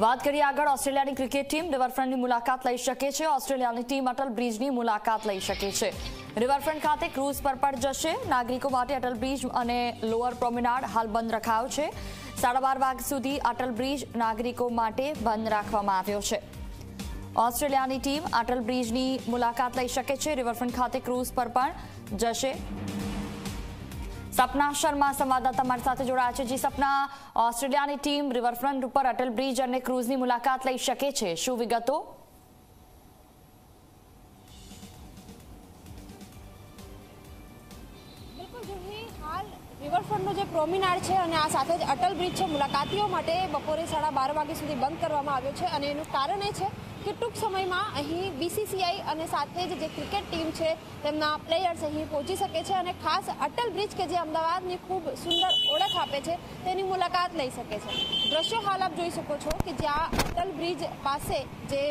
વાત કરીએ આગળ, ઓસ્ટ્રેલિયાની ક્રિકેટ ટીમ રિવરફ્રન્ટની મુલાકાત લઈ શકે છે. ઓસ્ટ્રેલિયાની ટીમ અટલ બ્રિજની મુલાકાત લઈ શકે છે. રિવરફ્રન્ટ ખાતે ક્રૂઝ પર પણ જશે. નાગરિકો માટે અટલ બ્રિજ અને લોઅર પ્રોમિનાડ હાલ બંધ રખાયો છે. સાડા બાર વાગ સુધી અટલ બ્રિજ નાગરિકો માટે બંધ રાખવામાં આવ્યો છે. ઓસ્ટ્રેલિયાની ટીમ અટલ બ્રિજની મુલાકાત લઈ શકે છે. રિવરફ્રન્ટ ખાતે ક્રૂઝ પર પણ જશે. સપના શર્મા સંવાદદાતા મારી સાથે જોડાયા છે. જી, સપના, ઓસ્ટ્રેલિયાની ટીમ રિવરફ્રન્ટ ઉપર અટલ બ્રિજ અને ક્રૂઝની મુલાકાત લઈ શકે છે. શું વિગતો? રિવરફ્રન્ટનો જે પ્રોમિનાર છે અને આ સાથે જ અટલ બ્રિજ છે, મુલાકાતીઓ માટે બપોરે સાડા બાર વાગ્યા સુધી બંધ કરવામાં આવ્યો છે અને એનું કારણ એ છે કે ટૂંક સમયમાં અહીં બીસીસીઆઈ અને સાથે જ જે ક્રિકેટ ટીમ છે, તેમના પ્લેયર્સ અહીં પહોંચી શકે છે અને ખાસ અટલ બ્રિજ કે જે અમદાવાદની ખૂબ સુંદર ઓળખ આપે છે, તેની મુલાકાત લઈ શકે છે. દ્રશ્યો હાલ આપ જોઈ શકો છો કે જ્યાં અટલ બ્રિજ પાસે જે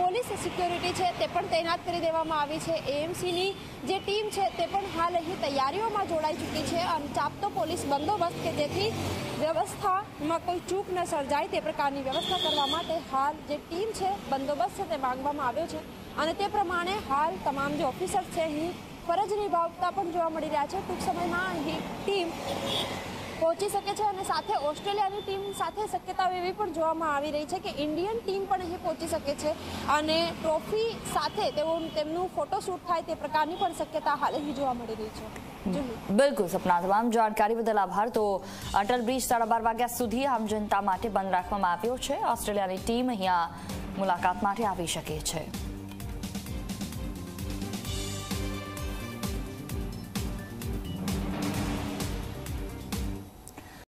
પોલીસ સિક્યોરિટી છે, તે પણ તૈનાત કરી દેવામાં આવી છે. એએમસીની જે ટીમ છે, તે પણ હાલ અહીં તૈયારીઓમાં જોડાઈ ચૂકી છે અને ચાપતો પોલીસ બંદોબસ્ત કે જેથી વ્યવસ્થામાં કોઈ ચૂક ન સર્જાય તે પ્રકારની વ્યવસ્થા કરવા માટે હાલ જે ટીમ છે, બંદોબસ્ત છે તે માંગવામાં આવ્યો છે અને તે પ્રમાણે હાલ તમામ જે ઓફિસર્સ છે, અહીં ફરજ નિભાવતા પણ જોવા મળી રહ્યા છે. ટૂંક સમયમાં અહીં ટીમ પહોંચી શકે છે અને સાથે ઓસ્ટ્રેલિયાની ટીમ સાથે શક્યતાઓ એવી પણ જોવામાં આવી રહી છે કે ઇન્ડિયન ટીમ પણ અહીં પહોંચી શકે છે અને ટ્રોફી સાથે તેઓ તેમનું ફોટોશૂટ થાય તે પ્રકારની પણ શક્યતા હાલ અહીં જોવા મળી રહી છે. બિલકુલ, સપના તમામ જાણકારી બદલ આભાર. તો અટલ બ્રિજ સાડા બાર વાગ્યા સુધી આમ જનતા માટે બંધ રાખવામાં આવ્યો છે. ઓસ્ટ્રેલિયાની ટીમ અહીંયા મુલાકાત માટે આવી શકે છે.